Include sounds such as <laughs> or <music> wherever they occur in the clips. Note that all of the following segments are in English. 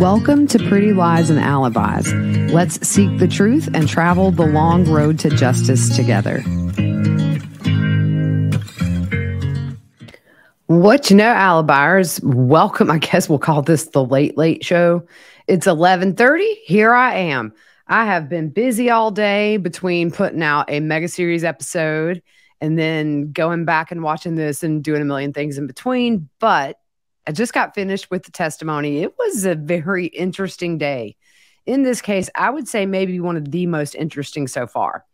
Welcome to Pretty Lies and Alibis. Let's seek the truth and travel the long road to justice together. What you know, Alibis? Welcome. I guess we'll call this the Late Late Show. It's 11:30. Here I am. I have been busy all day between putting out a mega series episode and then going back and watching this and doing a million things in between. But I just got finished with the testimony. It was a very interesting day. In this case, I would say maybe one of the most interesting so far.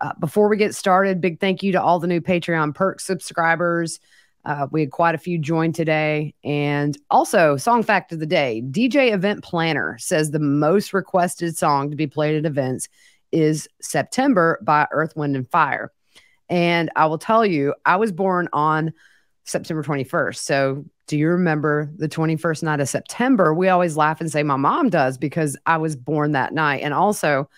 Uh, before we get started, big thank you to all the new Patreon perk subscribers. Uh, we had quite a few join today. And also, song fact of the day DJ Event Planner says the most requested song to be played at events is September by Earth, Wind, and Fire. And I will tell you, I was born on September 21st. So, do you remember the 21st night of September? We always laugh and say my mom does because I was born that night. And also,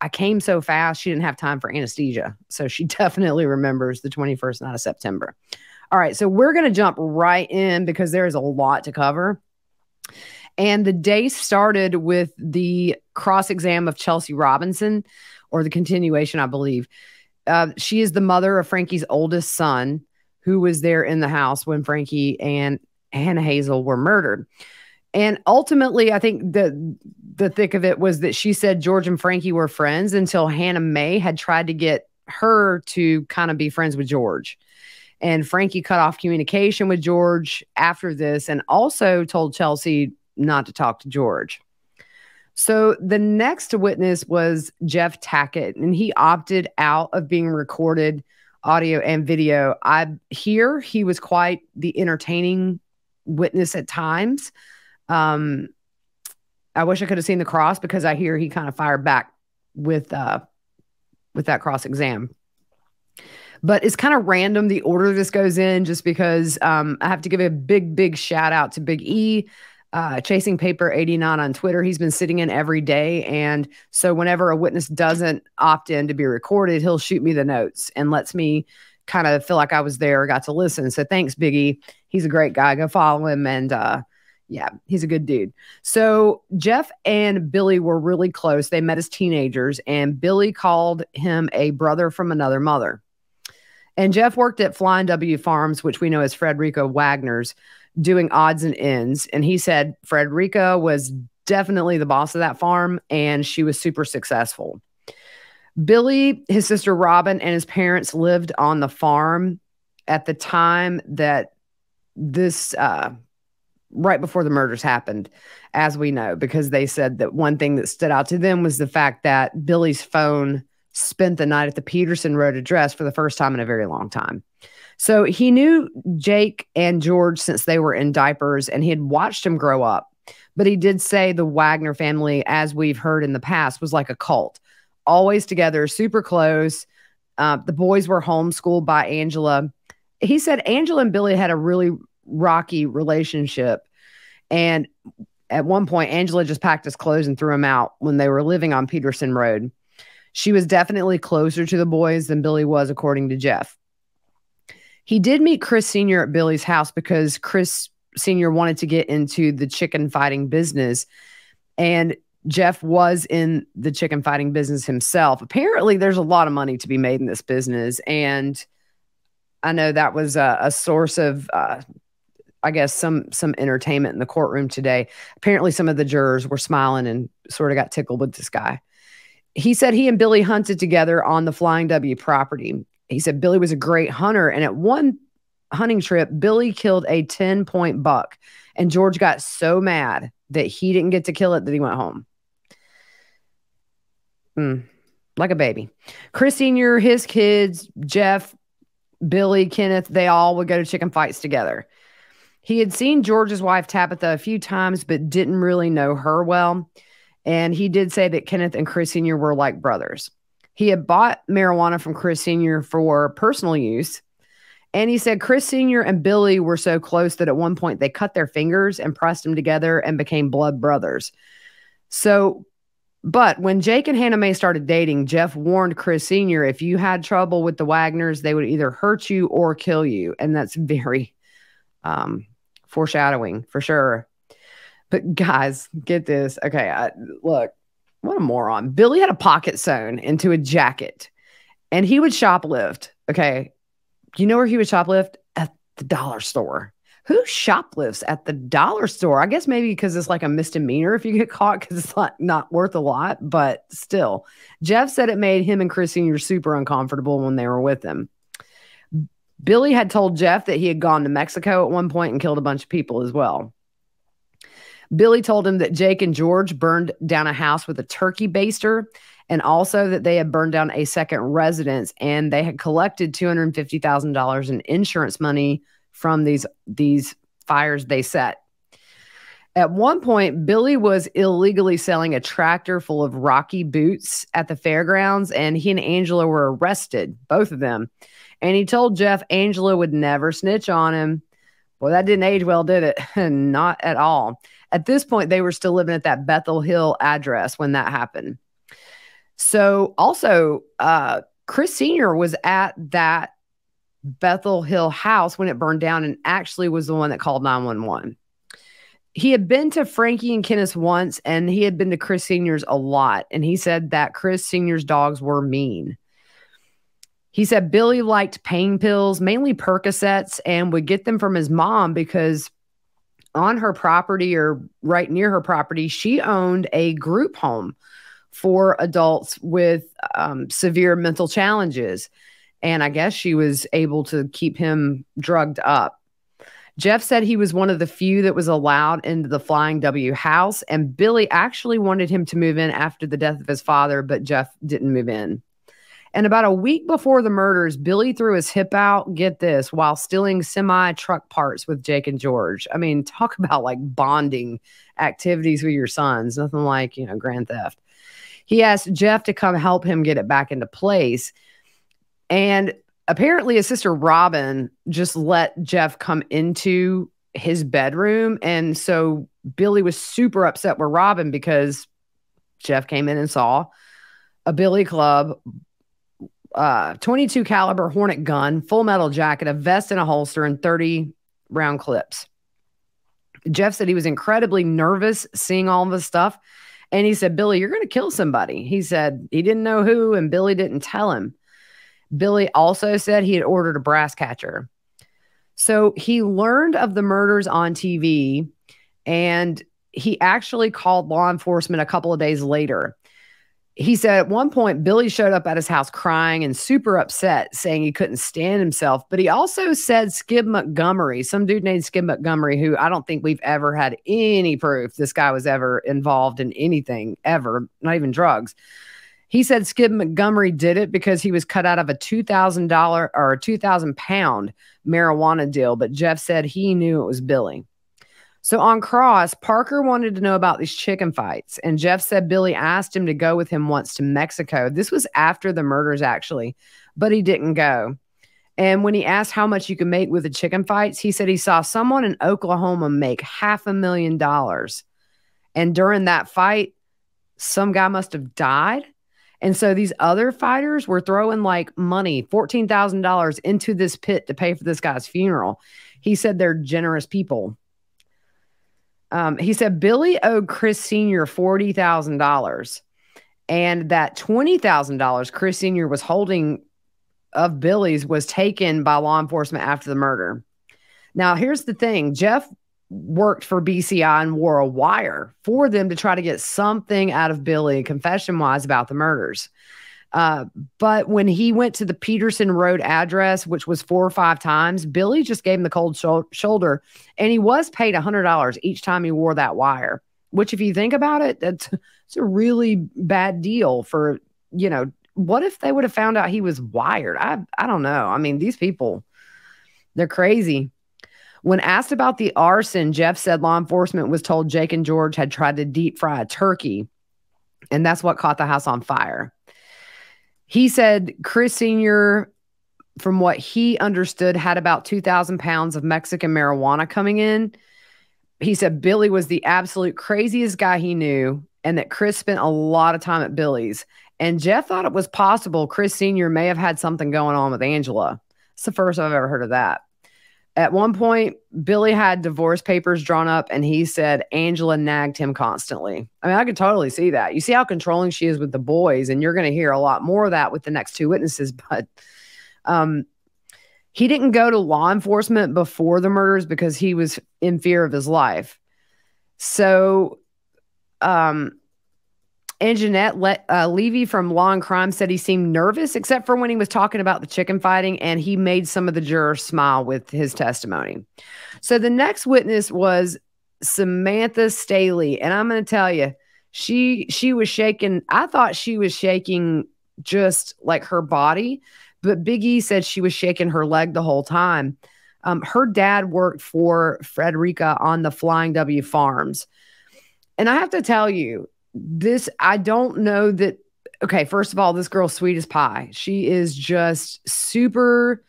I came so fast, she didn't have time for anesthesia. So, she <laughs> definitely remembers the 21st night of September. All right. So, we're going to jump right in because there is a lot to cover. And the day started with the cross exam of Chelsea Robinson, or the continuation, I believe. Uh, she is the mother of Frankie's oldest son who was there in the house when Frankie and Hannah Hazel were murdered. And ultimately, I think the the thick of it was that she said George and Frankie were friends until Hannah May had tried to get her to kind of be friends with George. And Frankie cut off communication with George after this and also told Chelsea not to talk to George. So the next witness was Jeff Tackett, and he opted out of being recorded audio and video. I hear he was quite the entertaining witness at times. Um, I wish I could have seen the cross because I hear he kind of fired back with uh with that cross exam. But it's kind of random the order this goes in just because um, I have to give a big, big shout out to Big E uh, Chasing Paper 89 on Twitter. He's been sitting in every day. And so whenever a witness doesn't opt in to be recorded, he'll shoot me the notes and lets me kind of feel like I was there, got to listen. So thanks, Biggie. He's a great guy. Go follow him. And uh, yeah, he's a good dude. So Jeff and Billy were really close. They met as teenagers, and Billy called him a brother from another mother. And Jeff worked at Flying W Farms, which we know as Fredericka Wagner's doing odds and ends. And he said Fredericka was definitely the boss of that farm and she was super successful. Billy, his sister Robin, and his parents lived on the farm at the time that this, uh, right before the murders happened, as we know, because they said that one thing that stood out to them was the fact that Billy's phone spent the night at the Peterson Road address for the first time in a very long time. So he knew Jake and George since they were in diapers and he had watched him grow up. But he did say the Wagner family, as we've heard in the past, was like a cult, always together, super close. Uh, the boys were homeschooled by Angela. He said Angela and Billy had a really rocky relationship. And at one point, Angela just packed his clothes and threw him out when they were living on Peterson Road. She was definitely closer to the boys than Billy was, according to Jeff. He did meet Chris Sr. at Billy's house because Chris Sr. wanted to get into the chicken fighting business. And Jeff was in the chicken fighting business himself. Apparently, there's a lot of money to be made in this business. And I know that was a, a source of, uh, I guess, some some entertainment in the courtroom today. Apparently, some of the jurors were smiling and sort of got tickled with this guy. He said he and Billy hunted together on the Flying W property he said Billy was a great hunter. And at one hunting trip, Billy killed a 10 point buck. And George got so mad that he didn't get to kill it that he went home. Mm, like a baby. Chris Sr., his kids, Jeff, Billy, Kenneth, they all would go to chicken fights together. He had seen George's wife, Tabitha, a few times, but didn't really know her well. And he did say that Kenneth and Chris Sr. were like brothers. He had bought marijuana from Chris Sr. for personal use. And he said Chris Sr. and Billy were so close that at one point they cut their fingers and pressed them together and became blood brothers. So, but when Jake and Hannah Mae started dating, Jeff warned Chris Sr. if you had trouble with the Wagners, they would either hurt you or kill you. And that's very um, foreshadowing for sure. But guys, get this. Okay, I, look, what a moron. Billy had a pocket sewn into a jacket and he would shoplift. Okay. You know where he would shoplift? At the dollar store. Who shoplifts at the dollar store? I guess maybe because it's like a misdemeanor if you get caught because it's not, not worth a lot, but still. Jeff said it made him and Chris Sr. super uncomfortable when they were with him. Billy had told Jeff that he had gone to Mexico at one point and killed a bunch of people as well. Billy told him that Jake and George burned down a house with a turkey baster and also that they had burned down a second residence and they had collected $250,000 in insurance money from these these fires they set. At one point, Billy was illegally selling a tractor full of Rocky boots at the fairgrounds, and he and Angela were arrested, both of them. And he told Jeff Angela would never snitch on him. Well, that didn't age well, did it? <laughs> Not at all. At this point, they were still living at that Bethel Hill address when that happened. So, also, uh, Chris Sr. was at that Bethel Hill house when it burned down and actually was the one that called 911. He had been to Frankie and Kenneth once and he had been to Chris Sr.'s a lot. And he said that Chris Sr.'s dogs were mean. He said Billy liked pain pills, mainly Percocets, and would get them from his mom because on her property or right near her property, she owned a group home for adults with um, severe mental challenges. And I guess she was able to keep him drugged up. Jeff said he was one of the few that was allowed into the Flying W house. And Billy actually wanted him to move in after the death of his father, but Jeff didn't move in. And about a week before the murders, Billy threw his hip out, get this, while stealing semi truck parts with Jake and George. I mean, <laughs> talk about like bonding activities with your sons, nothing like, you know, grand theft. He asked Jeff to come help him get it back into place. And apparently, his sister Robin just let Jeff come into his bedroom. And so Billy was super upset with Robin because Jeff came in and saw a Billy Club uh 22 caliber Hornet gun, full metal jacket, a vest and a holster, and 30 round clips. Jeff said he was incredibly nervous seeing all this stuff. And he said, Billy, you're going to kill somebody. He said he didn't know who, and Billy didn't tell him. Billy also said he had ordered a brass catcher. So he learned of the murders on TV and he actually called law enforcement a couple of days later he said at one point Billy showed up at his house crying and super upset, saying he couldn't stand himself. But he also said Skip Montgomery, some dude named Skip Montgomery, who I don't think we've ever had any proof this guy was ever involved in anything ever, not even drugs. He said Skip Montgomery did it because he was cut out of a $2,000 or a 2,000 pound marijuana deal. But Jeff said he knew it was Billy. So on cross, Parker wanted to know about these chicken fights, and Jeff said Billy asked him to go with him once to Mexico. This was after the murders, actually, but he didn't go. And when he asked how much you could make with the chicken fights, he said he saw someone in Oklahoma make half a million dollars. And during that fight, some guy must have died. And so these other fighters were throwing like money, $14,000 into this pit to pay for this guy's funeral. He said they're generous people. Um, he said Billy owed Chris Sr. $40,000 and that $20,000 Chris Sr. was holding of Billy's was taken by law enforcement after the murder. Now, here's the thing Jeff worked for BCI and wore a wire for them to try to get something out of Billy, confession wise, about the murders. Uh, but when he went to the Peterson Road address, which was four or five times, Billy just gave him the cold shoulder, and he was paid a hundred dollars each time he wore that wire. Which, if you think about it, that's it's a really bad deal for you know. What if they would have found out he was wired? I I don't know. I mean, these people, they're crazy. When asked about the arson, Jeff said law enforcement was told Jake and George had tried to deep fry a turkey, and that's what caught the house on fire. He said Chris Sr., from what he understood, had about 2,000 pounds of Mexican marijuana coming in. He said Billy was the absolute craziest guy he knew, and that Chris spent a lot of time at Billy's. And Jeff thought it was possible Chris Sr. may have had something going on with Angela. It's the first I've ever heard of that. At one point, Billy had divorce papers drawn up and he said Angela nagged him constantly. I mean, I could totally see that. You see how controlling she is with the boys, and you're going to hear a lot more of that with the next two witnesses. <laughs> But um, he didn't go to law enforcement before the murders because he was in fear of his life. So, um, and Jeanette Le- uh, Levy from Law and Crime said he seemed nervous, except for when he was talking about the chicken fighting, and he made some of the jurors smile with his testimony. So the next witness was Samantha Staley, and I'm going to tell you, she she was shaking. I thought she was shaking just like her body, but Biggie said she was shaking her leg the whole time. Um, her dad worked for Fredericka on the Flying W Farms. And I have to tell you, this I don't know that okay, first of all, this girl's sweet as pie. She is just super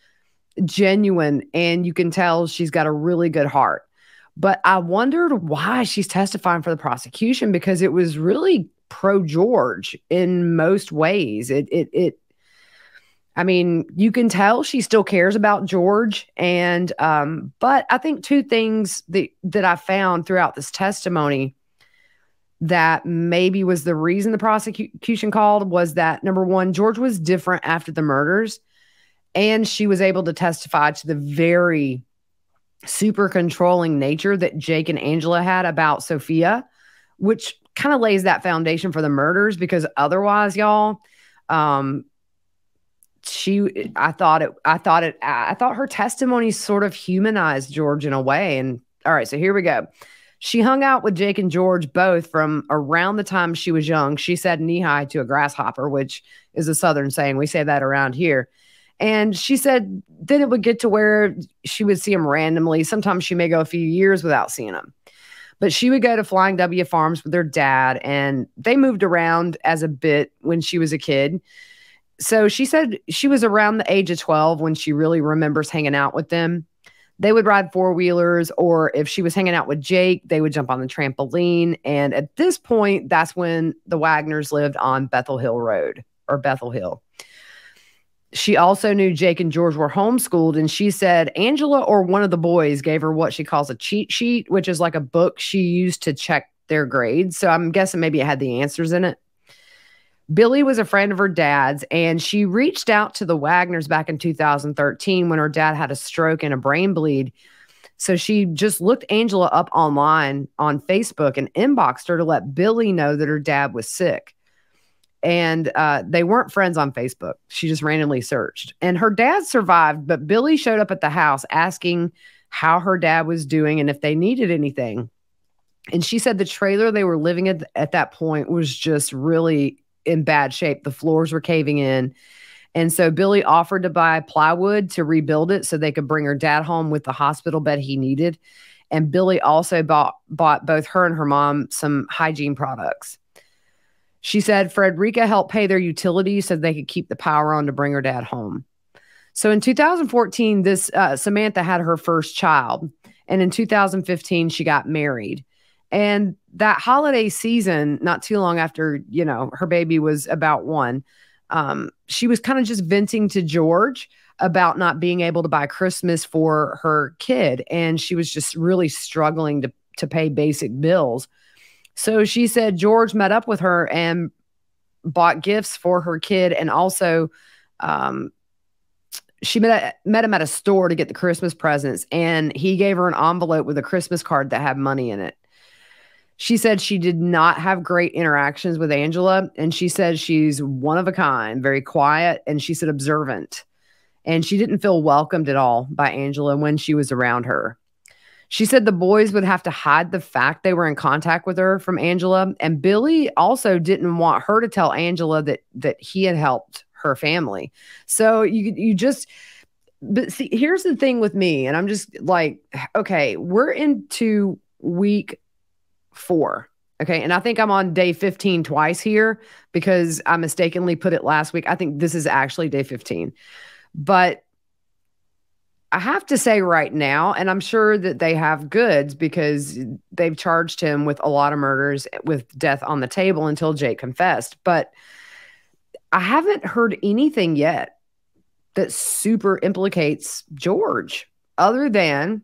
genuine and you can tell she's got a really good heart. But I wondered why she's testifying for the prosecution because it was really pro George in most ways. It it it I mean, you can tell she still cares about George and um but I think two things that that I found throughout this testimony that maybe was the reason the prosecution called was that number one, George was different after the murders, and she was able to testify to the very super controlling nature that Jake and Angela had about Sophia, which kind of lays that foundation for the murders because otherwise, y'all, um, she I thought it I thought it I thought her testimony sort of humanized George in a way. And all right, so here we go. She hung out with Jake and George both from around the time she was young. She said knee high to a grasshopper, which is a Southern saying. We say that around here. And she said then it would get to where she would see him randomly. Sometimes she may go a few years without seeing him. But she would go to Flying W Farms with her dad, and they moved around as a bit when she was a kid. So she said she was around the age of 12 when she really remembers hanging out with them they would ride four wheelers, or if she was hanging out with Jake, they would jump on the trampoline. And at this point, that's when the Wagners lived on Bethel Hill Road or Bethel Hill. She also knew Jake and George were homeschooled, and she said Angela or one of the boys gave her what she calls a cheat sheet, which is like a book she used to check their grades. So I'm guessing maybe it had the answers in it. Billy was a friend of her dad's, and she reached out to the Wagners back in 2013 when her dad had a stroke and a brain bleed. So she just looked Angela up online on Facebook and inboxed her to let Billy know that her dad was sick. And uh, they weren't friends on Facebook. She just randomly searched. And her dad survived, but Billy showed up at the house asking how her dad was doing and if they needed anything. And she said the trailer they were living at, at that point was just really in bad shape. The floors were caving in. And so Billy offered to buy plywood to rebuild it so they could bring her dad home with the hospital bed he needed. And Billy also bought bought both her and her mom some hygiene products. She said Fredericka helped pay their utilities so they could keep the power on to bring her dad home. So in 2014, this uh, Samantha had her first child, and in 2015 she got married. And that holiday season, not too long after, you know, her baby was about one, um, she was kind of just venting to George about not being able to buy Christmas for her kid. And she was just really struggling to, to pay basic bills. So she said George met up with her and bought gifts for her kid and also um, she met, met him at a store to get the Christmas presents and he gave her an envelope with a Christmas card that had money in it. She said she did not have great interactions with Angela. And she said she's one of a kind, very quiet, and she said observant. And she didn't feel welcomed at all by Angela when she was around her. She said the boys would have to hide the fact they were in contact with her from Angela. And Billy also didn't want her to tell Angela that that he had helped her family. So you you just but see, here's the thing with me, and I'm just like, okay, we're into week four. Okay. And I think I'm on day 15 twice here because I mistakenly put it last week. I think this is actually day 15. But I have to say right now, and I'm sure that they have goods because they've charged him with a lot of murders with death on the table until Jake confessed. But I haven't heard anything yet that super implicates George. other than,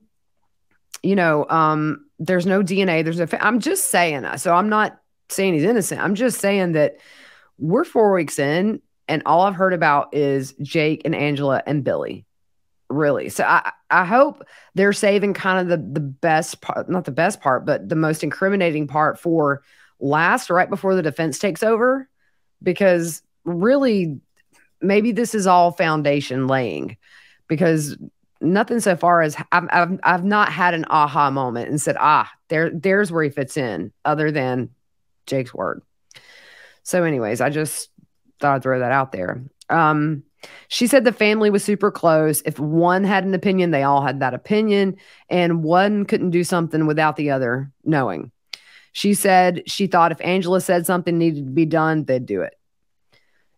you know, um, there's no DNA. There's a. I'm just saying. So I'm not saying he's innocent. I'm just saying that we're four weeks in, and all I've heard about is Jake and Angela and Billy. Really. So I, I hope they're saving kind of the the best part, not the best part, but the most incriminating part for last, right before the defense takes over, because really, maybe this is all foundation laying, because nothing so far as I've, I've, I've not had an aha moment and said, ah, there, there's where he fits in, other than Jake's word. So, anyways, I just thought I'd throw that out there. Um, she said the family was super close. If one had an opinion, they all had that opinion, and one couldn't do something without the other knowing. She said she thought if Angela said something needed to be done, they'd do it.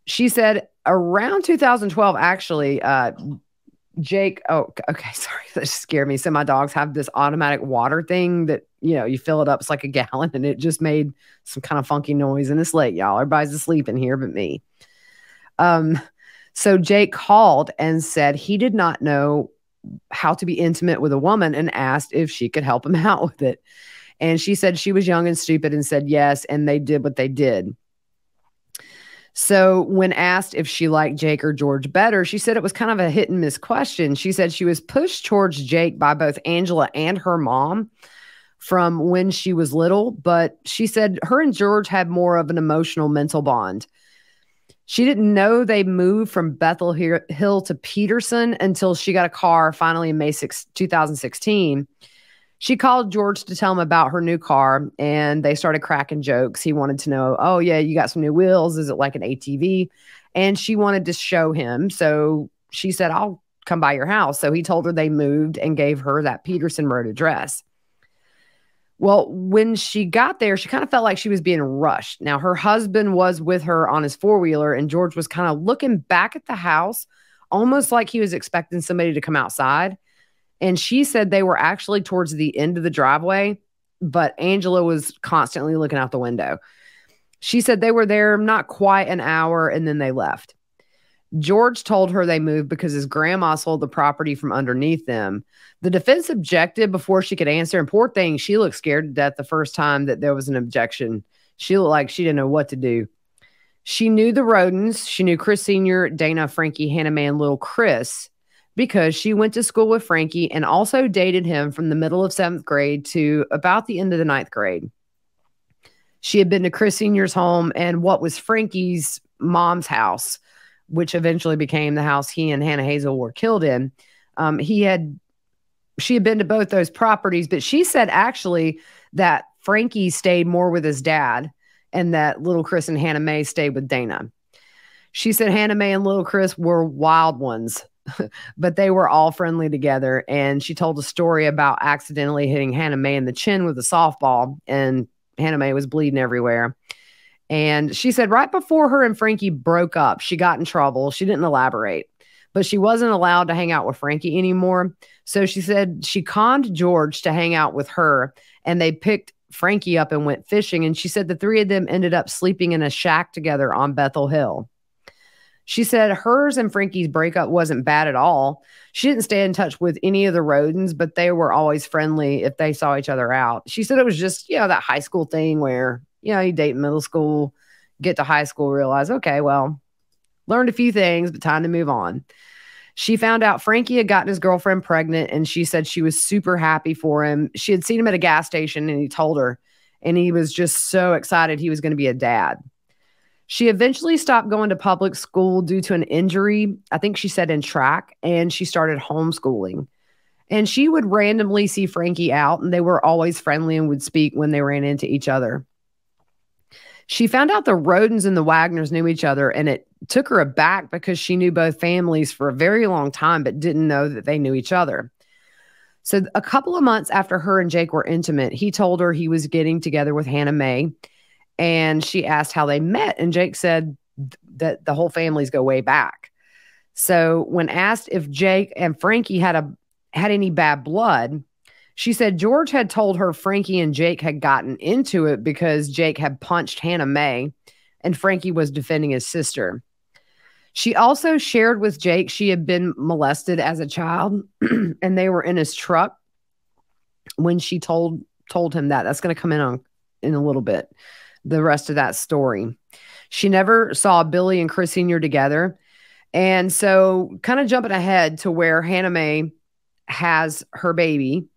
She said around 2012, actually, uh, Jake, oh, okay, <laughs> sorry, that scared me. So my dogs have this automatic water thing that you know you fill it up, it's like a <laughs> gallon, and it just made some kind of funky noise. And it's late, y'all. Everybody's asleep in here, but me. Um, so Jake called and said he did not know how to be intimate with a woman and asked if she could help him <laughs> out with it. And she said she was young and stupid and said yes, and they did what they did. So, when asked if she liked Jake or George better, she said it was kind of a hit and miss question. She said she was pushed towards Jake by both Angela and her mom from when she was little, but she said her and George had more of an emotional mental bond. She didn't know they moved from Bethel Hill to Peterson until she got a car finally in May 6, 2016 she called George to tell him about her new car and they started cracking jokes. He wanted to know, oh, yeah, you got some new wheels. Is it like an ATV? And she wanted to show him. So she said, I'll come by your house. So he told her they moved and gave her that Peterson Road address. Well, when she got there, she kind of felt like she was being rushed. Now, her husband was with her on his four wheeler, and George was kind of looking back at the house, almost like he was expecting somebody to come outside. And she said they were actually towards the end of the driveway, but Angela was constantly looking out the window. She said they were there not quite an hour and then they left. George told her they moved because his grandma sold the property from underneath them. The defense objected before she could answer. And poor thing, she looked scared to death the first time that there was an objection. She looked like she didn't know what to do. She knew the Rhodens. She knew Chris Sr., Dana, Frankie, Hannah Mae, and little Chris because she went to school with Frankie and also dated him from the middle of seventh grade to about the end of the ninth grade. She had been to Chris Sr.'s home and what was Frankie's mom's house, which eventually became the house he and Hannah Hazel were killed in. Um, he had, she had been to both those properties, but she said actually that Frankie stayed more with his dad and that little Chris and Hannah Mae stayed with Dana. She said Hannah Mae and little Chris were wild ones but they were all friendly together. And she told a story about accidentally hitting Hannah Mae in the chin with a softball, and Hannah Mae was bleeding everywhere. And she said right before her and Frankie broke up, she got in trouble. She didn't elaborate, but she wasn't allowed to hang out with Frankie anymore. So she said she conned George to hang out with her, and they picked Frankie up and went fishing. And she said the three of them ended up sleeping in a shack together on Bethel Hill. She said hers and Frankie's breakup wasn't bad at all. She didn't stay in touch with any of the Rhodens, but they were always friendly if they saw each other out. She said it was just, you know, that high school thing where, you know, you date in middle school, get to high school, realize, okay, well, learned a few things, but time to move on. She found out Frankie had gotten his girlfriend pregnant and she said she was super happy for him. She had seen him at a gas station and he told her, and he was just so excited he was going to be a dad. She eventually stopped going to public school due to an injury, I think she said in track, and she started homeschooling. And she would randomly see Frankie out, and they were always friendly and would speak when they ran into each other. She found out the Rhodens and the Wagners knew each other, and it took her aback because she knew both families for a very long time, but didn't know that they knew each other. So, a couple of months after her and Jake were intimate, he told her he was getting together with Hannah Mae and she asked how they met and jake said that the whole families go way back so when asked if jake and frankie had a had any bad blood she said george had told her frankie and jake had gotten into it because jake had punched hannah May and frankie was defending his sister She also shared with Jake she had been molested as a child <clears throat> and they were in his truck when she told told him that. That's going to come in on in a little bit. The rest of that story. She never saw Billy and Chris Sr. together. And so, kind of jumping ahead to where Hannah Mae has her baby,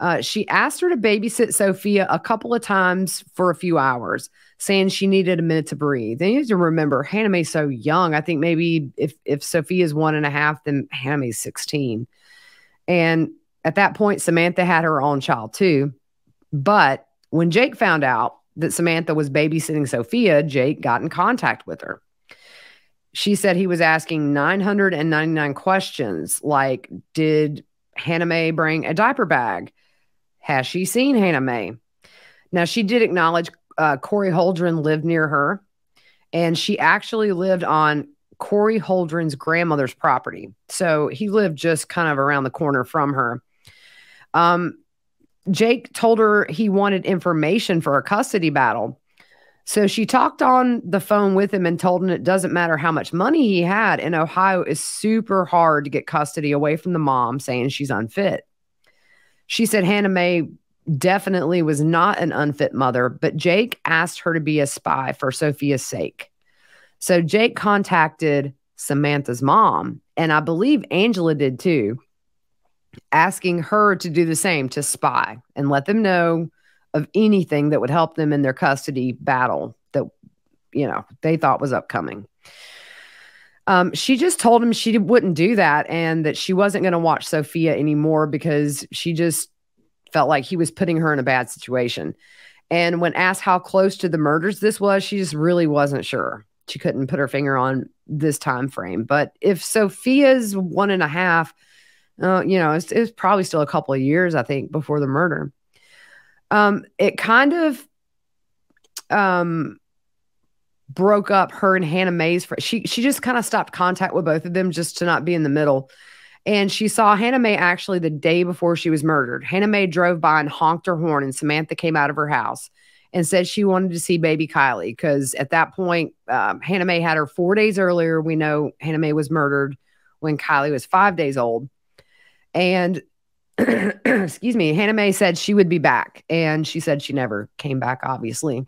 uh, she asked her to babysit Sophia a couple of times for a few hours, saying she needed a minute to breathe. And you have to remember, Hannah Mae's so young. I think maybe if if Sophia's one and a half, then Hannah Mae's 16. And at that point, Samantha had her own child too. But when Jake found out that Samantha was babysitting Sophia, Jake got in contact with her. She said he was asking 999 questions like Did Hannah Mae bring a diaper bag? Has she seen Hannah Mae? Now, she did acknowledge uh, Corey Holdren lived near her, and she actually lived on Corey Holdren's grandmother's property. So he lived just kind of around the corner from her. Um, Jake told her he wanted information for a custody battle. So she talked on the phone with him and told him it doesn't matter how much money he had in Ohio is super hard to get custody away from the mom saying she's unfit. She said Hannah Mae definitely was not an unfit mother, but Jake asked her to be a spy for Sophia's sake. So Jake contacted Samantha's mom, and I believe Angela did too asking her to do the same to spy and let them know of anything that would help them in their custody battle that you know they thought was upcoming. Um, she just told him she wouldn't do that and that she wasn't going to watch sophia anymore because she just felt like he was putting her in a bad situation. And when asked how close to the murders this was she just really wasn't sure. She couldn't put her finger on this time frame. But if sophia's one and a half uh, you know, it's, it's probably still a couple of years, I think, before the murder. Um, it kind of um, broke up her and Hannah Mae's. Fr- she she just kind of stopped contact with both of them just to not be in the middle. And she saw Hannah Mae actually the day before she was murdered. Hannah Mae drove by and honked her horn, and Samantha came out of her house and said she wanted to see baby Kylie because at that point, um, Hannah Mae had her four days earlier. We know Hannah Mae was murdered when Kylie was five days old. And <clears throat> excuse me, Hannah Mae said she would be back. And she said she never came back, obviously.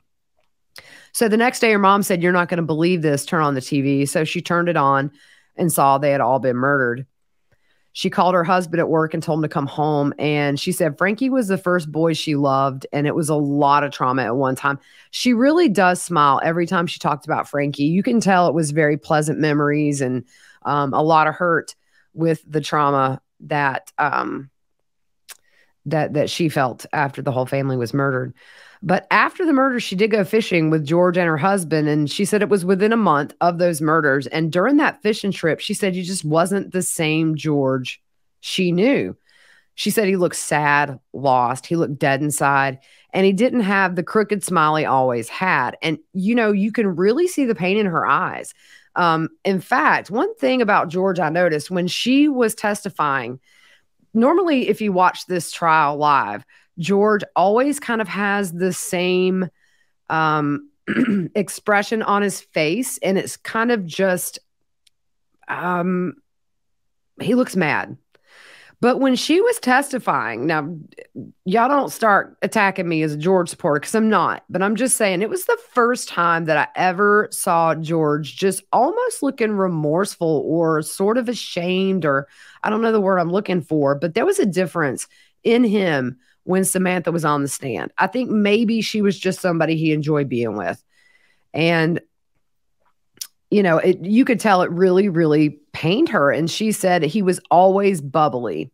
So the next day, her mom said, You're not going to believe this. Turn on the TV. So she turned it on and saw they had all been murdered. She called her husband at work and told him to come home. And she said Frankie was the first boy she loved. And it was a lot of trauma at one time. She really does smile every time she talked about Frankie. You can tell it was very pleasant memories and um, a lot of hurt with the trauma that um, that that she felt after the whole family was murdered. But after the murder, she did go fishing with George and her husband, and she said it was within a month of those murders. And during that fishing trip, she said he just wasn't the same George she knew. She said he looked sad, lost. He looked dead inside, and he didn't have the crooked smile he always had. And you know, you can really see the pain in her eyes. Um, in fact, one thing about George I noticed when she was testifying, normally if you watch this trial live, George always kind of has the same um, <clears throat> expression on his face, and it's kind of just um, he looks mad. But when she was testifying, now y'all don't start attacking me as a George supporter because I'm not, but I'm just saying it was the first time that I ever saw George just almost looking remorseful or sort of ashamed, or I don't know the word I'm looking for, but there was a difference in him when Samantha was on the stand. I think maybe she was just somebody he enjoyed being with. And you know, it, you could tell it really, really pained her. And she said he was always bubbly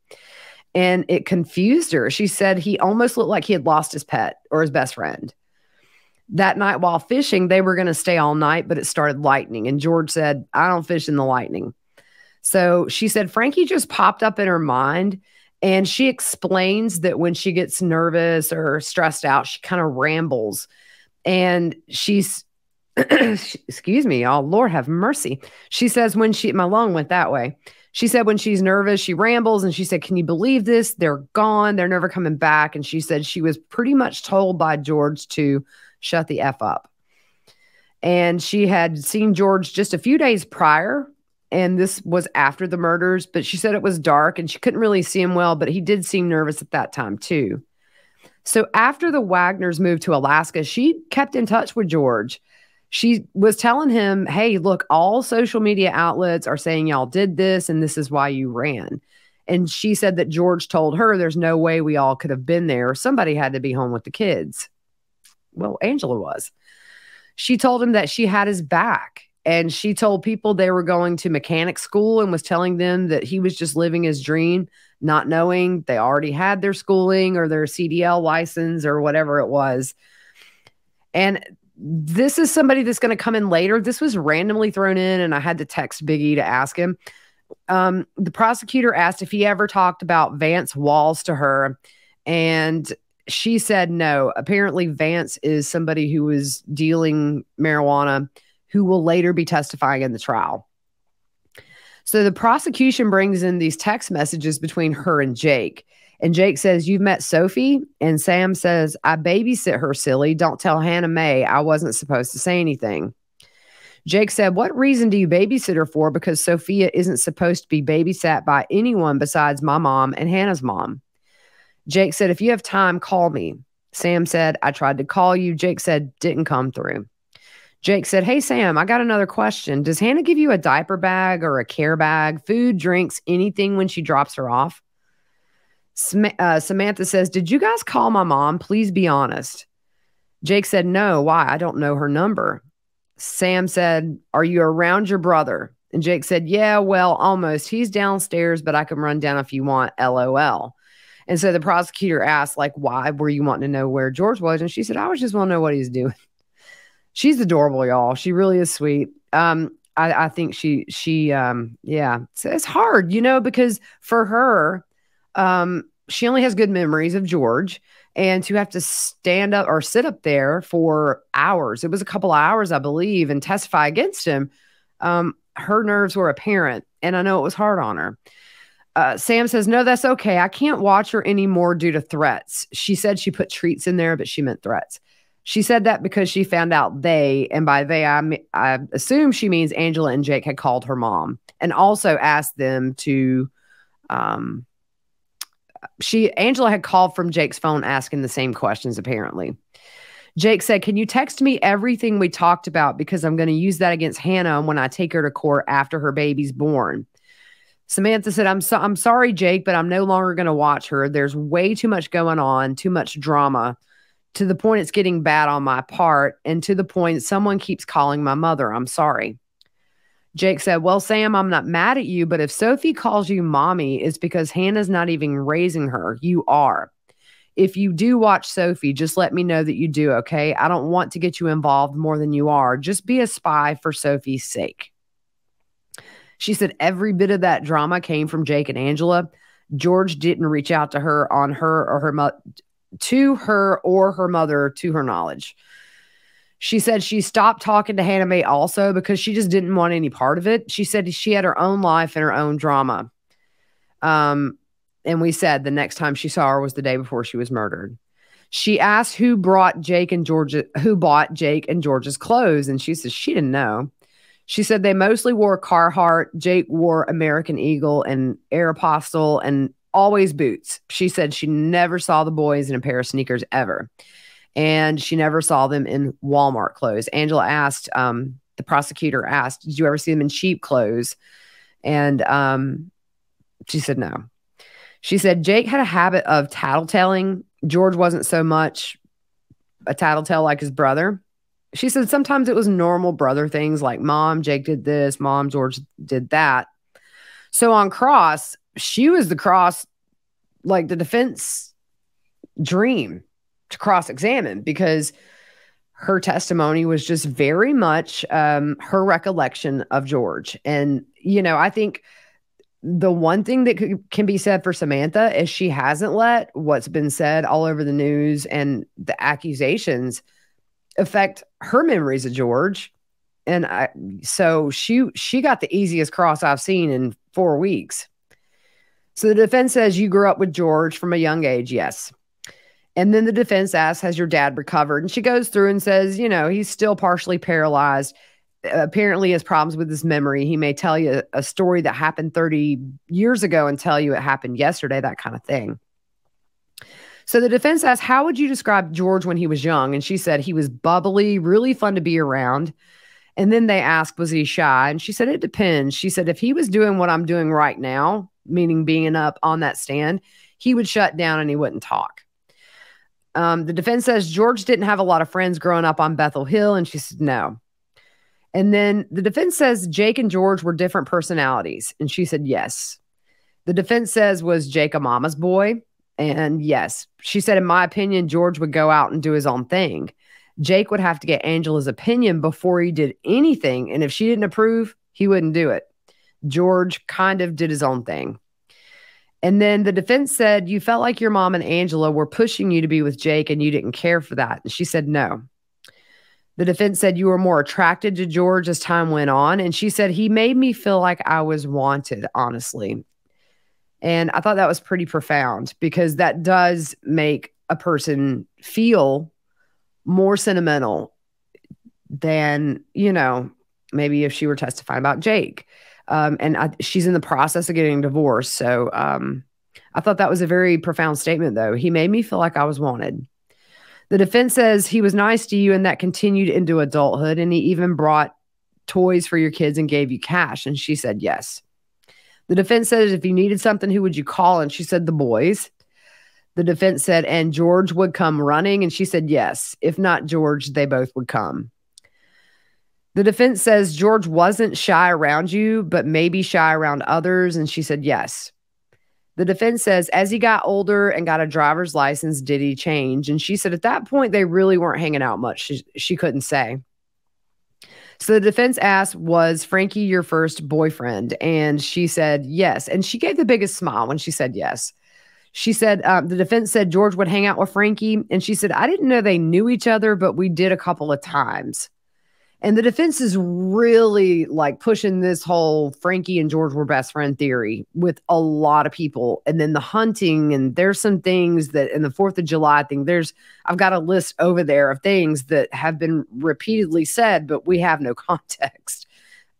and it confused her. She said he almost looked like he had lost his pet or his best friend. That night while fishing, they were going to stay all night, but it started lightning. And George said, I don't fish in the lightning. So she said Frankie just popped up in her mind. And she explains that when she gets nervous or stressed out, she kind of rambles. And she's <clears throat> excuse me, y'all. Lord have mercy. She says when she, my lung went that way. She said when she's nervous, she rambles and she said, Can you believe this? They're gone. They're never coming back. And she said she was pretty much told by George to shut the F up. And she had seen George just a few days prior and this was after the murders, but she said it was dark and she couldn't really see him well, but he did seem nervous at that time too. So after the Wagners moved to Alaska, she kept in touch with George. She was telling him, Hey, look, all social media outlets are saying y'all did this and this is why you ran. And she said that George told her there's no way we all could have been there. Somebody had to be home with the kids. Well, Angela was. She told him that she had his back and she told people they were going to mechanic school and was telling them that he was just living his dream, not knowing they already had their schooling or their CDL license or whatever it was. And this is somebody that's going to come in later. This was randomly thrown in, and I had to text Biggie to ask him. Um, the prosecutor asked if he ever talked about Vance Walls to her, and she said no. Apparently, Vance is somebody who was dealing marijuana who will later be testifying in the trial. So the prosecution brings in these text messages between her and Jake. And Jake says, You've met Sophie? And Sam says, I babysit her, silly. Don't tell Hannah Mae I wasn't supposed to say anything. Jake said, What reason do you babysit her for? Because Sophia isn't supposed to be babysat by anyone besides my mom and Hannah's mom. Jake said, If you have time, call me. Sam said, I tried to call you. Jake said, Didn't come through. Jake said, Hey, Sam, I got another question. Does Hannah give you a diaper bag or a care bag, food, drinks, anything when she drops her off? Uh, Samantha says, Did you guys call my mom? Please be honest. Jake said, No. Why? I don't know her number. Sam said, Are you around your brother? And Jake said, Yeah, well, almost. He's downstairs, but I can run down if you want. LOL. And so the prosecutor asked, like, why were you wanting to know where George was? And she said, I was just want to know what he's doing <laughs> she's adorable, y'all. She really is sweet. Um, I, I think she she um yeah, it's, it's hard, you know, because for her, um, she only has good memories of George and to have to stand up or sit up there for hours. It was a couple hours, I believe, and testify against him. Um, her nerves were apparent, and I know it was hard on her. Uh, Sam says, No, that's okay. I can't watch her anymore due to threats. She said she put treats in there, but she meant threats. She said that because she found out they, and by they, I, I assume she means Angela and Jake had called her mom and also asked them to. Um, she Angela had called from Jake's phone asking the same questions. Apparently, Jake said, "Can you text me everything we talked about because I'm going to use that against Hannah when I take her to court after her baby's born." Samantha said, "I'm so I'm sorry, Jake, but I'm no longer going to watch her. There's way too much going on, too much drama." to the point it's getting bad on my part, and to the point someone keeps calling my mother. I'm sorry. Jake said, Well, Sam, I'm not mad at you, but if Sophie calls you mommy, it's because Hannah's not even raising her. You are. If you do watch Sophie, just let me know that you do, okay? I don't want to get you involved more than you are. Just be a spy for Sophie's sake. She said every bit of that drama came from Jake and Angela. George didn't reach out to her on her or her mo- to her or her mother, to her knowledge. She said she stopped talking to Hannah Mae also because she just didn't want any part of it. She said she had her own life and her own drama. Um, and we said the next time she saw her was the day before she was murdered. She asked who brought Jake and Georgia, who bought Jake and George's clothes, and she says she didn't know. She said they mostly wore Carhartt. Jake wore American Eagle and Aeropostale, and always boots. She said she never saw the boys in a pair of sneakers ever. And she never saw them in Walmart clothes. Angela asked, um, the prosecutor asked, Did you ever see them in cheap clothes? And um, she said no. She said Jake had a habit of tattletelling. George wasn't so much a tattletale like his brother. She said sometimes it was normal brother things like mom, Jake did this, mom, George did that. So on cross, she was the cross, like the defense dream to cross examine because her testimony was just very much um, her recollection of George. And, you know, I think the one thing that can be said for Samantha is she hasn't let what's been said all over the news and the accusations affect her memories of George. And I, so she she got the easiest cross I've seen in four weeks. So the defense says you grew up with George from a young age. Yes. And then the defense asks, Has your dad recovered? And she goes through and says, You know, he's still partially paralyzed. apparently has problems with his memory. He may tell you a story that happened 30 years ago and tell you it happened yesterday, that kind of thing. So the defense asked, How would you describe George when he was young? And she said he was bubbly, really fun to be around. And then they asked, Was he shy? And she said, It depends. She said, If he was doing what I'm doing right now, meaning being up on that stand, he would shut down and he wouldn't talk. Um, the defense says George didn't have a lot of friends growing up on Bethel Hill. And she said, No. And then the defense says Jake and George were different personalities. And she said, Yes. The defense says, Was Jake a mama's boy? And yes, she said, in my opinion, George would go out and do his own thing. Jake would have to get Angela's opinion before he did anything. And if she didn't approve, he wouldn't do it. George kind of did his own thing. And then the defense said, You felt like your mom and Angela were pushing you to be with Jake and you didn't care for that. And she said, No. The defense said you were more attracted to George as time went on. And she said, He made me feel like I was wanted, honestly. And I thought that was pretty profound because that does make a person feel more sentimental than, you know, maybe if she were testifying about Jake. Um, and I, she's in the process of getting divorced. So um, I thought that was a very profound statement, though. He made me feel like I was wanted. The defense says he was nice to you and that continued into adulthood. And he even brought toys for your kids and gave you cash. And she said yes. The defense says, if you needed something, who would you call? And she said, the boys. The defense said, and George would come running. And she said, yes. If not George, they both would come. The defense says George wasn't shy around you, but maybe shy around others. And she said, yes. The defense says, as he got older and got a driver's license, did he change? And she said, at that point, they really weren't hanging out much. She, she couldn't say. So the defense asked, Was Frankie your first boyfriend? And she said, Yes. And she gave the biggest smile when she said yes. She said, um, The defense said George would hang out with Frankie. And she said, I didn't know they knew each other, but we did a couple of times. And the defense is really like pushing this whole Frankie and George were best friend theory with a lot of people. And then the hunting, and there's some things that in the 4th of July thing, there's, I've got a list over there of things that have been repeatedly said, but we have no <laughs> context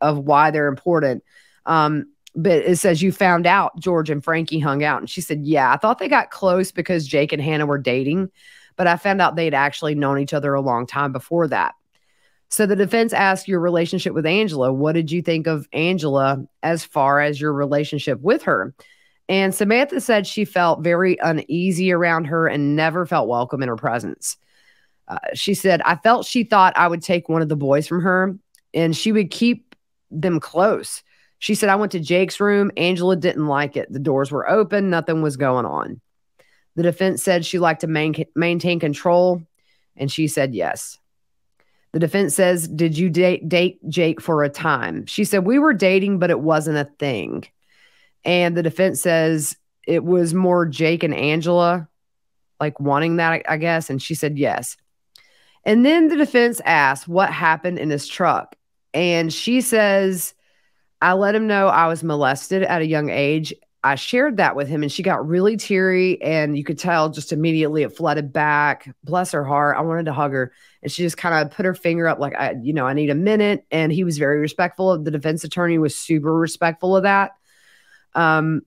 of why they're important. Um, but it says you found out George and Frankie hung out. And she said, Yeah, I thought they got close because Jake and Hannah were dating, but I found out they'd actually known each other a long time before that. So the defense asked your relationship with Angela. What did you think of Angela as far as your relationship with her? And Samantha said she felt very uneasy around her and never felt welcome in her presence. Uh, she said, I felt she thought I would take one of the boys from her and she would keep them close. She said, I went to Jake's room. Angela didn't like it. The doors were open, nothing was going on. The defense said she liked to main- maintain control, and she said yes. The defense says, Did you date, date Jake for a time? She said, We were dating, but it wasn't a thing. And the defense says it was more Jake and Angela, like wanting that, I guess. And she said, Yes. And then the defense asked what happened in his truck. And she says, I let him know I was molested at a young age I shared that with him and she got really teary and you could tell just immediately it flooded back. Bless her heart. I wanted to hug her and she just kind of put her finger up like I you know, I need a minute and he was very respectful. Of the defense attorney was super respectful of that. Um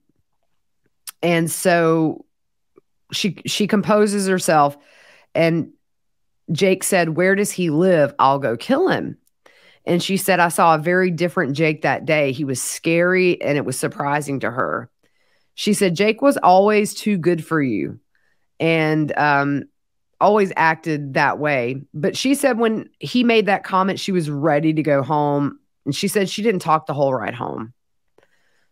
and so she she composes herself and Jake said, "Where does he live? I'll go kill him." And she said, I saw a very different Jake that day. He was scary and it was surprising to her. She said Jake was always too good for you and um, always acted that way. But she said when he made that comment, she was ready to go home. And she said she didn't talk the whole ride home.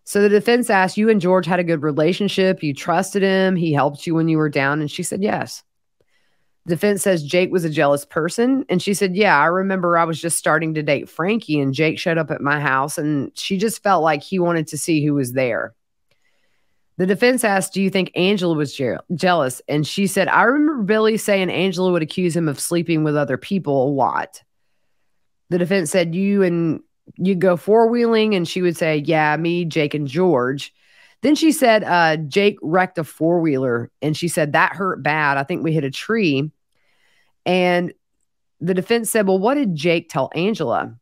So the defense asked, You and George had a good relationship. You trusted him. He helped you when you were down. And she said, Yes. Defense says Jake was a jealous person. And she said, Yeah, I remember I was just starting to date Frankie and Jake showed up at my house and she just felt like he wanted to see who was there. The defense asked, Do you think Angela was je- jealous? And she said, I remember Billy saying Angela would accuse him of sleeping with other people a lot. The defense said, You and you go four wheeling. And she would say, Yeah, me, Jake, and George. Then she said, uh, Jake wrecked a four wheeler. And she said, That hurt bad. I think we hit a tree. And the defense said, Well, what did Jake tell Angela?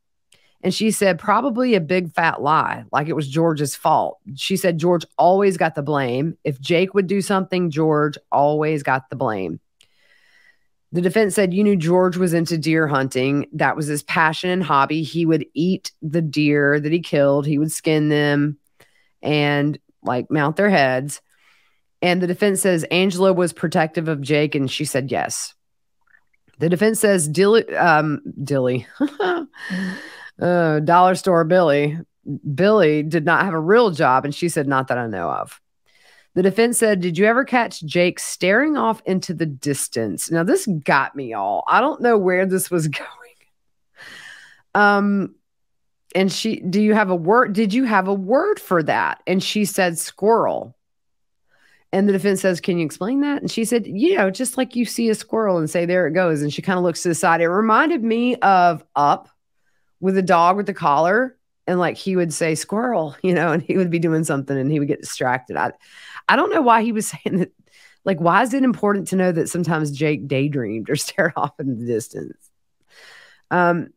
And she said, probably a big fat lie, like it was George's fault. She said, George always got the blame. If Jake would do something, George always got the blame. The defense said, You knew George was into deer hunting. That was his passion and hobby. He would eat the deer that he killed, he would skin them and like mount their heads. And the defense says Angela was protective of Jake, and she said yes. The defense says Dilly, um, Dilly, <laughs> uh, dollar store Billy, Billy did not have a real job, and she said not that I know of. The defense said, Did you ever catch Jake staring off into the distance? Now, this got me all. I don't know where this was <laughs> going. Um, and she, do you have a word? Did you have a word for that? And she said, squirrel. And the defense says, Can you explain that? And she said, You know, just like you see a squirrel and say, There it goes. And she kind of looks to the side. It reminded me of Up with a dog with the collar. And like he would say, Squirrel, <laughs> you know, and he would be doing something and he would get distracted. I, I don't know why he was <laughs> saying that. Like, why is it important to know that sometimes Jake daydreamed or <laughs> stared off in the distance? Um,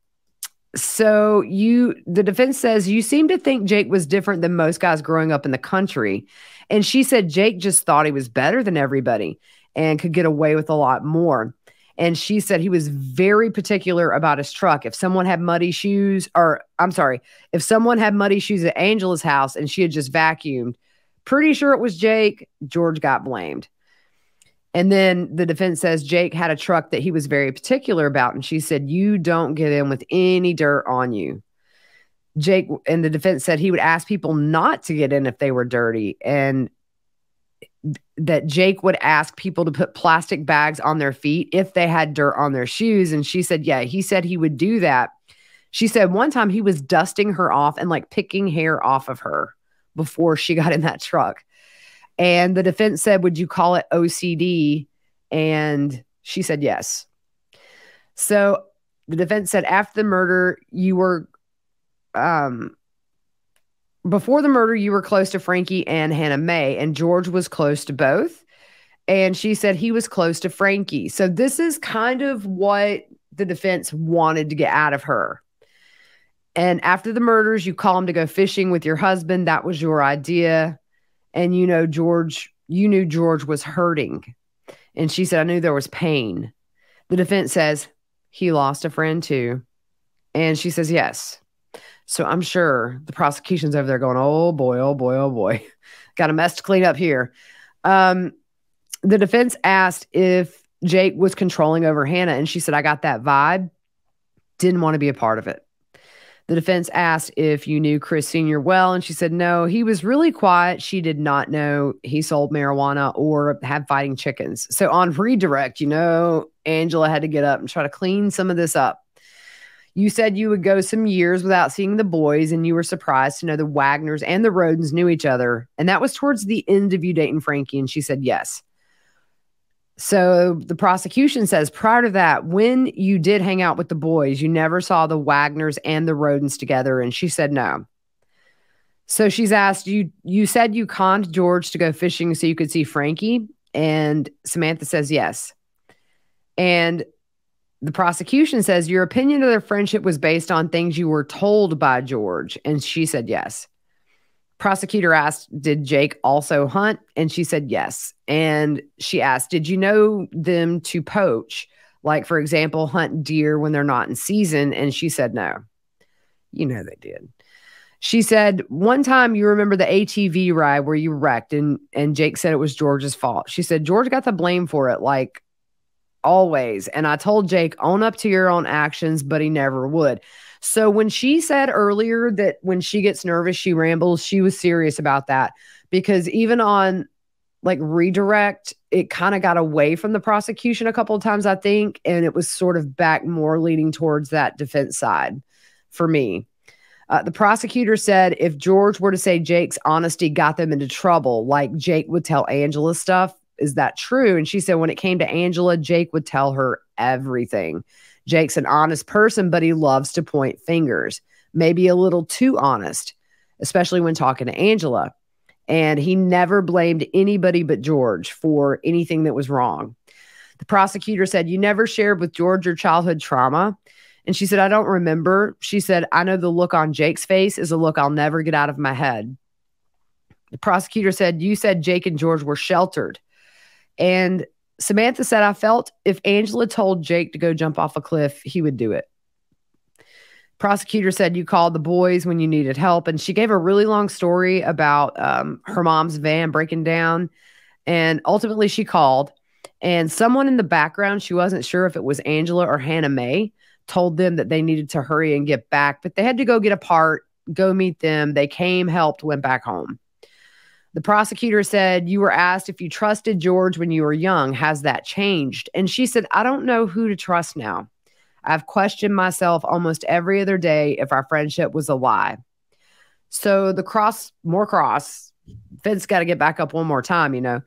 so you the defense says you seem to think Jake was different than most guys growing up in the country. And she said Jake just thought he was better than everybody and could get away with a lot more. And she said he was very particular about his truck. If someone had muddy shoes, or I'm sorry, if someone had muddy shoes at Angela's house and she had just vacuumed, pretty sure it was Jake, George got blamed. And then the defense says Jake had a truck that he was very particular about. And she said, You don't get in with any dirt on you. Jake and the defense said he would ask people not to get in if they were dirty. And that Jake would ask people to put plastic bags on their feet if they had dirt on their shoes. And she said, Yeah, he said he would do that. She said one time he was dusting her off and like picking hair off of her before she <laughs> got in that truck. And the defense said, Would you call it OCD? And she said, Yes. So the defense said, After the murder, you were, um, before the murder, you were close to Frankie and Hannah May, and George was close to both. And she said he was close to Frankie. So this is kind of what the defense wanted to get out of her. And after the murders, you call him to go fishing with your husband. That was your idea and you know George you knew George was hurting and she said I knew there was pain the defense says he lost a friend too and she says yes so I'm sure the prosecution's over there going oh boy oh boy oh boy <laughs> got a mess to clean up here um the defense asked if Jake was controlling over Hannah and she said I got that vibe didn't want to be a part of it the defense asked if you knew Chris Sr. well, and she said no. He was really quiet. She did not know he sold marijuana or had fighting chickens. So on redirect, you know, Angela had to get up and try to clean some of this up. You said you would go some years without seeing the boys, and you were surprised to know the Wagners and the Rhodens knew each other. And that was towards the end of you dating Frankie. And she said yes. So the prosecution says prior to that, when you did hang out with the boys, you never saw the Wagners and the Rhodens together. And she said no. So she's asked, you you said you conned George to go fishing so you could see Frankie. And Samantha says yes. And the prosecution says your opinion of their friendship was based on things you were told by George. And she said yes prosecutor asked, Did Jake also hunt? And she said yes. And she asked, Did you know them to poach? Like, for example, hunt deer when they're not in season? And she said no. You know they did. She said, One time you remember the ATV ride where you wrecked, and, and Jake said it was George's fault. She said, George got the blame for it, like always. And I told Jake, own up to your own actions, but he never would. So when she said earlier that when she gets nervous, she rambles, she was serious about that because even on like redirect, it kind of got away from the prosecution a couple of times, I think. And it was sort of back more leaning towards that defense side for me. Uh, the prosecutor said if George were to say Jake's honesty got them into trouble, like Jake would tell Angela stuff, is that true? And she said when it came to Angela, Jake would tell her everything. Jake's an honest person, but he loves to point fingers, maybe a little too honest, especially when talking to Angela. And he never blamed anybody but George for anything that was wrong. The prosecutor said, You never shared with George your childhood trauma. And she said, I don't remember. She said, I know the look on Jake's face is a look I'll never get out of my head. The prosecutor said, You said Jake and George were sheltered. And Samantha said, I felt if Angela told Jake to go jump off a cliff, he would do it. Prosecutor said you called the boys when you needed help. And she gave a really long story about um, her mom's van breaking down. And ultimately, she called. And someone in the background, she wasn't sure if it was Angela or Hannah May, told them that they needed to hurry and get back, but they had to go get a part, go meet them. They came, helped, went back home. The prosecutor said, You were asked if you trusted George when you were young. Has that changed? And she said, I don't know who to trust now. I've questioned myself almost every other day if our friendship was a lie. So the cross, more cross, Vince got to get back up one more time, you know.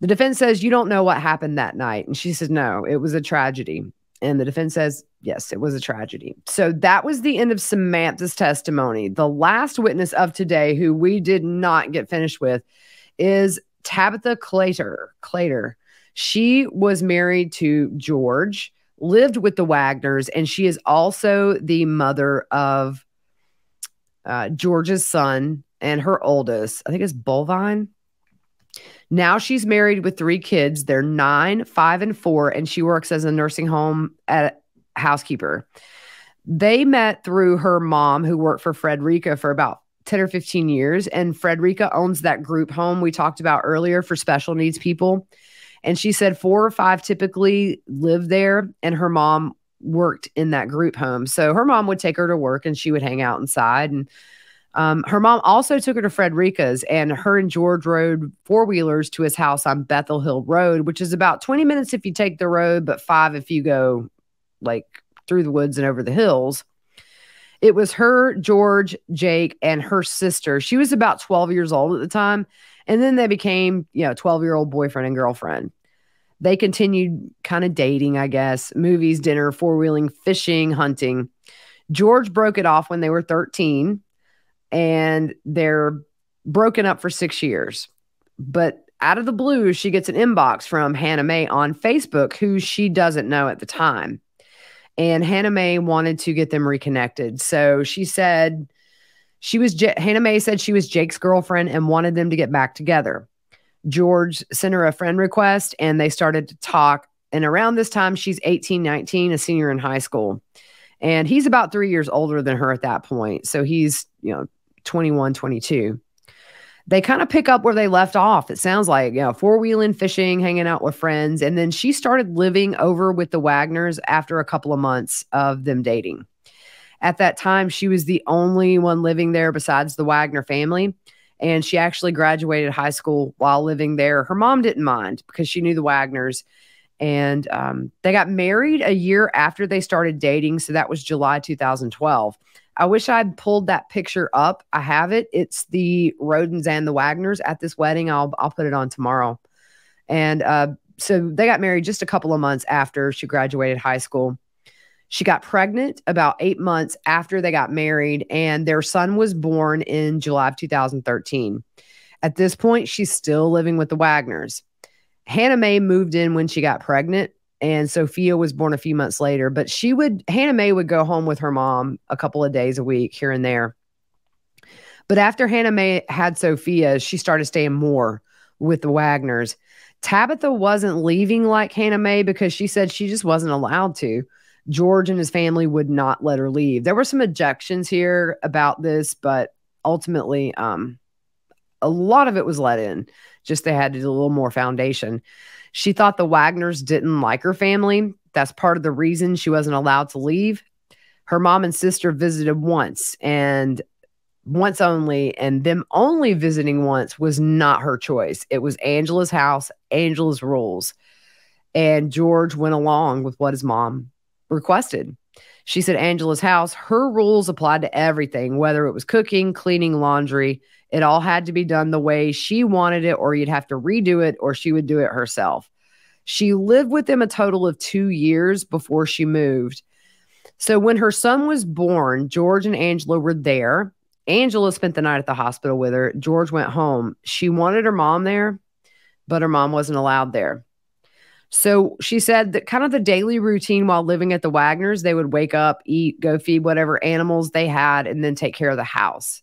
The defense says, You don't know what happened that night. And she says, No, it was a tragedy. And the defense says, yes, it was a tragedy. So that was the end of Samantha's testimony. The last witness of today, who we did not get finished with, is Tabitha Claytor. Claytor. She was married to George, lived with the Wagners, and she is also the mother of uh, George's son and her oldest. I think it's Bovine. Now she's married with three kids. They're nine, five, and four, and she works as a nursing home at housekeeper. They met through her mom, who worked for Fredericka for about 10 or 15 years. And Fredericka owns that group home we talked about earlier for special needs people. And she said four or five typically live there, and her mom worked in that group home. So her mom would take her to work and she would hang out inside. And um, her mom also took her to Fredericka's, and her and George rode four wheelers to his house on Bethel Hill Road, which is about 20 minutes if you take the road, but five if you go like through the woods and over the hills. It was her, George, Jake, and her sister. She was about 12 years old at the time. And then they became, you know, 12 year old boyfriend and girlfriend. They continued kind of dating, I guess, movies, dinner, four wheeling, fishing, hunting. George broke it off when they were 13 and they're broken up for six years. But out of the blue, she gets an inbox from Hannah Mae on Facebook, who she doesn't know at the time. And Hannah Mae wanted to get them reconnected. So she said she was, J- Hannah Mae said she was Jake's girlfriend and wanted them to get back together. George sent her a friend request and they started to talk. And around this time, she's 18, 19, a senior in high school. And he's about three years older than her at that point. So he's, you know, 21, 22. They kind of pick up where they left off. It sounds like, you know, four wheeling, fishing, hanging out with friends. And then she started living over with the Wagners after a couple of months of them dating. At that time, she was the only one living there besides the Wagner family. And she actually graduated high school while living there. Her mom didn't mind because she knew the Wagners. And um, they got married a year after they started dating. So that was July 2012. I wish I'd pulled that picture up. I have it. It's the Rhodens and the Wagners at this wedding. I'll I'll put it on tomorrow. And uh, so they got married just a couple of months after she graduated high school. She got pregnant about eight months after they got married, and their son was born in July of 2013. At this point, she's still living with the Wagners. Hannah Mae moved in when she got pregnant, and Sophia was born a few months later. But she would, Hannah Mae would go home with her mom a couple of days a week here and there. But after Hannah Mae had Sophia, she started staying more with the Wagners. Tabitha wasn't leaving like Hannah Mae because she said she just wasn't allowed to. George and his family would not let her leave. There were some objections here about this, but ultimately, um, a lot of it was let in. Just they had to do a little more foundation. She thought the Wagners didn't like her family. That's part of the reason she wasn't allowed to leave. Her mom and sister visited once and once only, and them only visiting once was not her choice. It was Angela's house, Angela's rules. And George went along with what his mom requested. She said Angela's house, her rules applied to everything, whether it was cooking, cleaning, laundry. It all had to be done the way she wanted it, or you'd have to redo it, or she would do it herself. She lived with them a total of two years before she moved. So when her son was born, George and Angela were there. Angela spent the night at the hospital with her. George went home. She wanted her mom there, but her mom wasn't allowed there. So she said that kind of the daily routine while living at the Wagners, they would wake up, eat, go feed whatever animals they had, and then take care of the house.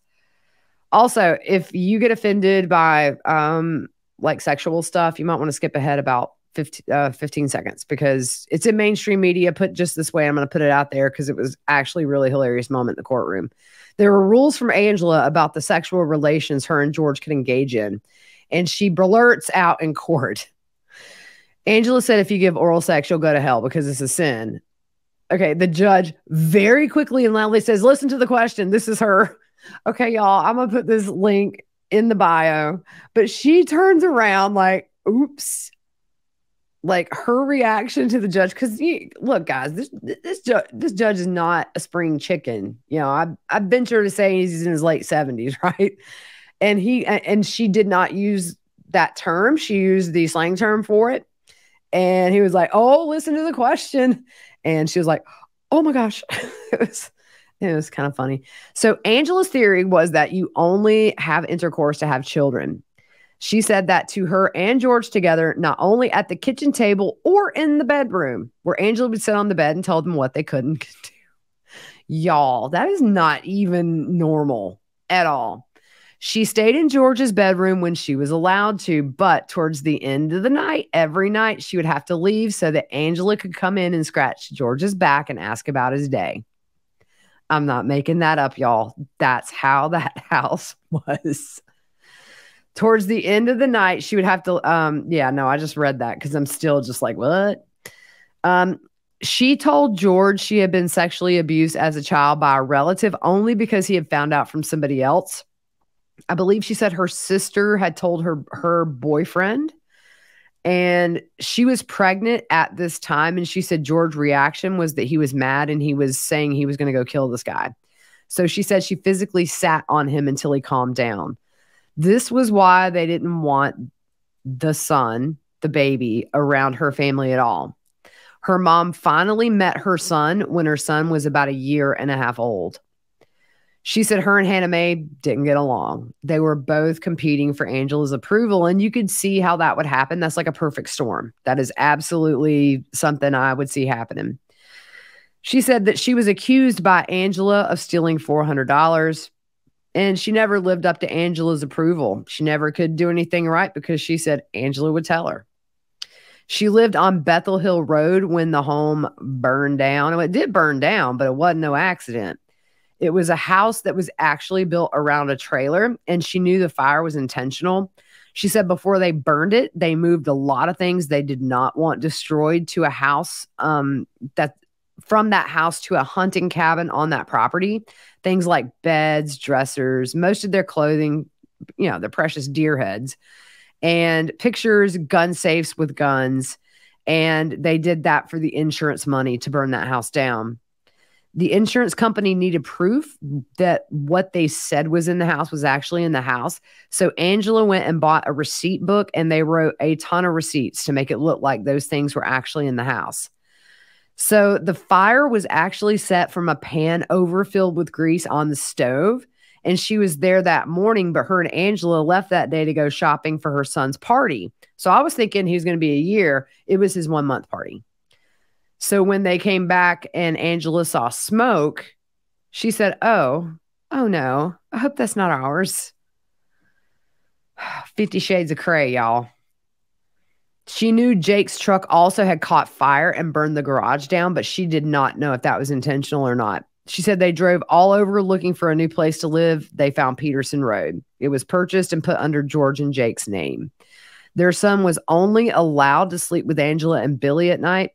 Also, if you get offended by um, like sexual stuff, you might want to skip ahead about 15, uh, 15 seconds because it's in mainstream media. Put just this way, I'm going to put it out there because it was actually really hilarious moment in the courtroom. There were rules from Angela about the sexual relations her and George could engage in, and she blurts out in court. Angela said, if you give oral sex, you'll go to hell because it's a sin. Okay, the judge very quickly and loudly says, Listen to the question. This is her. Okay, y'all, I'm to put this link in the bio. But she turns around like, Oops. Like her reaction to the judge, because look, guys, this this judge this judge is not a spring chicken. You know, I I venture to say he's in his late seventies, <laughs> right? And he and she did not use that term; she used the slang term for it and he was like, Oh, listen to the question. And she was like, Oh my gosh. <laughs> it was it was kind of funny. So Angela's theory was that you only have intercourse to have children. She said that to her and George together, not only at the kitchen table or in the bedroom, where Angela would sit on the bed and tell them what they couldn't <laughs> do. Y'all, that is not even normal at all. She stayed in George's bedroom when she was allowed to, but towards the end of the night, every night she would have to leave so that Angela could come in and scratch George's back and ask about his day. I'm not making that up, y'all. That's how that <laughs> house was. Towards the end of the night, she would have to um yeah, no, I just read that cuz I'm still just like, what? Um she told George she had been sexually abused as a child by a relative only because he had found out from somebody else. I believe she said her sister had told her her boyfriend and she was pregnant at this time and she said George's reaction was that he was mad and he was saying he was going to go kill this guy. So she said she physically sat on him until he calmed down. This was why they didn't want the son, the baby, around her family at all. Her mom finally met her son when her son was about a year and a half old. She said her and Hannah Mae didn't get along. They were both competing for Angela's approval, and you could see how that would happen. That's like a perfect storm. That is absolutely something I would see happening. She said that she was accused by Angela of stealing $400, and she never lived up to Angela's approval. She never could do anything right because she said Angela would tell her. She lived on Bethel Hill Road when the home burned down. It did burn down, but it wasn't no accident. It was a house that was actually built around a trailer, and she knew the fire was intentional. She said before they burned it, they moved a lot of things they did not want destroyed to a house um, that from that house to a hunting cabin on that property. Things like beds, dressers, most of their clothing, you know, the precious deer heads, and pictures, gun safes with guns. And they did that for the insurance money to burn that house down the insurance company needed proof that what they said was in the house was actually in the house. So Angela went and bought a receipt book and they wrote a ton of receipts to make it look like those things were actually in the house. So the fire was actually set from a pan overfilled with grease on the stove. And she was there that morning, but her and Angela left that day to go shopping for her son's party. So I was thinking he was going to be a year. It was his one month party. So when they came back and Angela saw smoke, she said, Oh, oh no, I hope that's not ours. <sighs> Fifty Shades of Cray, y'all. She knew Jake's truck also had caught fire and burned the garage down, but she did not know if that was intentional or not. She said they drove all over looking for a new place to live. They found Peterson Road. It was purchased and put under George and Jake's name. Their son was only allowed to sleep with Angela and Billy at night,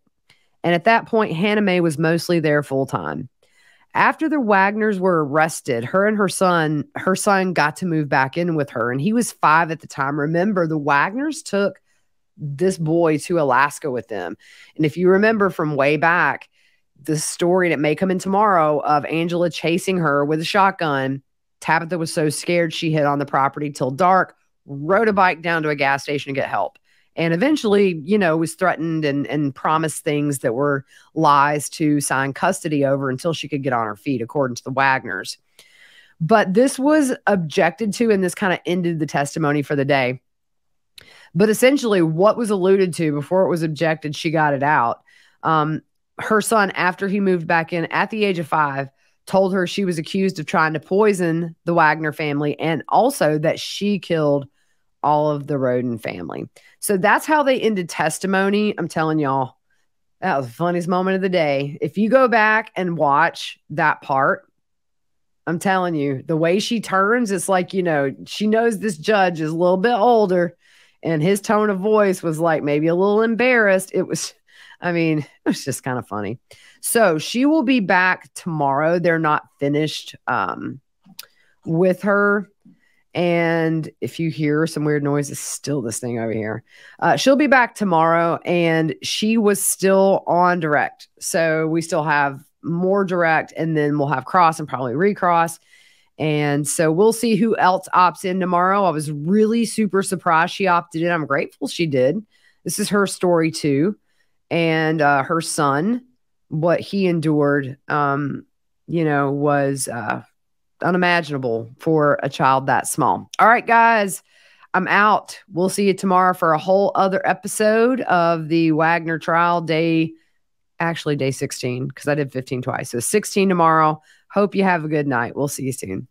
and at that point, Hannah Mae was mostly there full time. After the Wagners were arrested, her and her son, her son got to move back in with her, and he was five at the time. Remember, the Wagners took this boy to Alaska with them. And if you remember from way back, the story that may come in tomorrow of Angela chasing her with a shotgun. Tabitha was so scared she hid on the property till dark, rode a bike down to a gas station to get help and eventually, you know, was threatened and and promised things that were lies to sign custody over until she could get on her feet, according to the Wagners. But this was objected to, and this kind of ended the testimony for the day. But essentially, what was alluded to before it was objected, she got it out. Um, her son, after he moved back in at the age of five, told her she was accused of trying to poison the Wagner family and also that she killed all of the Rhoden family. So that's how they ended testimony. I'm telling y'all, that was the funniest moment of the day. If you go back and watch that part, I'm telling you, the way she turns, it's like, you know, she knows this judge is a little bit older and his tone of voice was like maybe a little embarrassed. It was, I mean, <laughs> it was just kind of funny. So she will be back tomorrow. They're not finished um, with her. And if you hear some weird noise, it's still this thing over here. Uh, she'll be back tomorrow, and she was still on direct. So we still have more direct, and then we'll have cross and probably recross. And so we'll see who else opts in tomorrow. I was really super surprised she opted in. I'm grateful she did. This is her story too. And uh, her son, what he endured, um, you know, was uh, unimaginable for a child that small. All right, guys, I'm out. We'll see you tomorrow for a whole other episode of the Wagner trial day actually day 16 because I did 15 twice. So 16 tomorrow. Hope you have a good night. We'll see you soon.